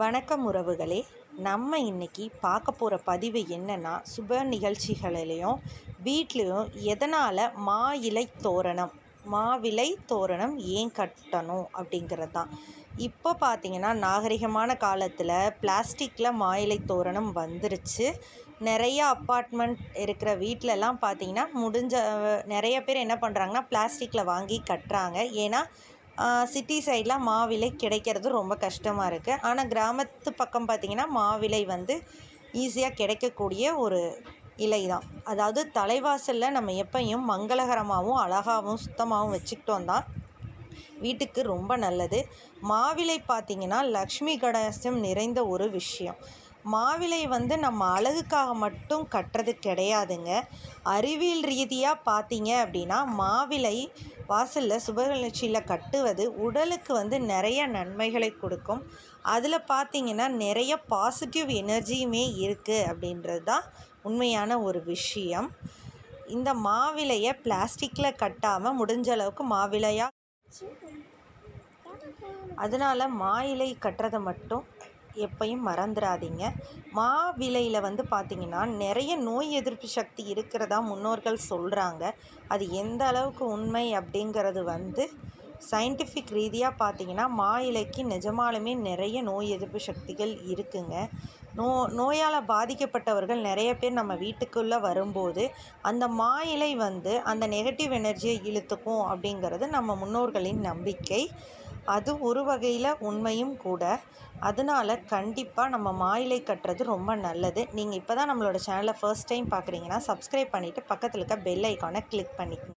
வணக்கம் உறவுகளே. நம்ம இன்னைக்கு பார்க்க போகிற பதிவு என்னென்னா சுப நிகழ்ச்சிகளிலையும் வீட்லேயும் எதனால் மா இலை தோரணம் மாவிலை தோரணம் ஏன் கட்டணும் அப்படிங்கிறது தான் இப்போ பார்த்திங்கன்னா நாகரிகமான காலத்தில் பிளாஸ்டிக்கில் மாயிலை தோரணம் வந்துருச்சு. நிறைய அப்பார்ட்மெண்ட் இருக்கிற வீட்டிலலாம் பார்த்தீங்கன்னா முடிஞ்ச நிறைய பேர் என்ன பண்ணுறாங்கன்னா பிளாஸ்டிக்கில் வாங்கி கட்டுறாங்க. ஏன்னா சிட்டி சைடில் மாவிலை கிடைக்கிறது ரொம்ப கஷ்டமாக இருக்குது ஆனால் கிராமத்து பக்கம் பார்த்திங்கன்னா மாவிலை வந்து ஈஸியாக கிடைக்கக்கூடிய ஒரு இலை தான் அதாவது தலைவாசலில் நம்ம எப்பையும் மங்களகரமாகவும் அழகாகவும் சுத்தமாகவும் வச்சுக்கிட்டோம் தான் வீட்டுக்கு ரொம்ப நல்லது. மாவிலை பார்த்திங்கன்னா லக்ஷ்மி கடாசம் நிறைந்த ஒரு விஷயம். மாவிலை வந்து நம்ம அழகுக்காக மட்டும் கட்டுறது கிடையாதுங்க. அறிவியல் ரீதியாக பார்த்தீங்க அப்படின்னா மாவிலை வாசலில் சுபநிகழ்ச்சியில் கட்டுவது உடலுக்கு வந்து நிறைய நன்மைகளை கொடுக்கும். அதில் பார்த்தீங்கன்னா நிறைய பாசிட்டிவ் எனர்ஜியுமே இருக்குது அப்படின்றது தான் உண்மையான ஒரு விஷயம். இந்த மாவிலையை பிளாஸ்டிக்கில் கட்டாமல் முடிஞ்ச அளவுக்கு மாவிலையாக அதனால் மா இலை கட்டுறதை மட்டும் எப்பையும் மறந்துடாதீங்க மாவிலையில் வந்து பார்த்திங்கன்னா நிறைய நோய் எதிர்ப்பு சக்தி இருக்கிறதா முன்னோர்கள் சொல்கிறாங்க அது எந்த அளவுக்கு உண்மை அப்படிங்கிறது வந்து சயின்டிஃபிக் ரீதியாக பார்த்தீங்கன்னா மா இலைக்கு நிஜமாலுமே நிறைய நோய் எதிர்ப்பு சக்திகள் இருக்குங்க. நோ நோயால் பாதிக்கப்பட்டவர்கள் நிறைய பேர் நம்ம வீட்டுக்குள்ளே வரும்போது அந்த மா இலை வந்து அந்த நெகட்டிவ் எனர்ஜியை இழுத்துக்கும் அப்படிங்கிறது நம்ம முன்னோர்களின் நம்பிக்கை. அது ஒரு வகையில் உண்மையும் கூட. அதனால் கண்டிப்பாக நம்ம மாயிலை கட்டுறது ரொம்ப நல்லது. நீங்கள் இப்போ தான் நம்மளோட சேனலை ஃபர்ஸ்ட் டைம் பார்க்குறீங்கன்னா சப்ஸ்கிரைப் பண்ணிவிட்டு பக்கத்தில் இருக்க பெல் ஐக்கானை கிளிக் பண்ணிக்கோங்க.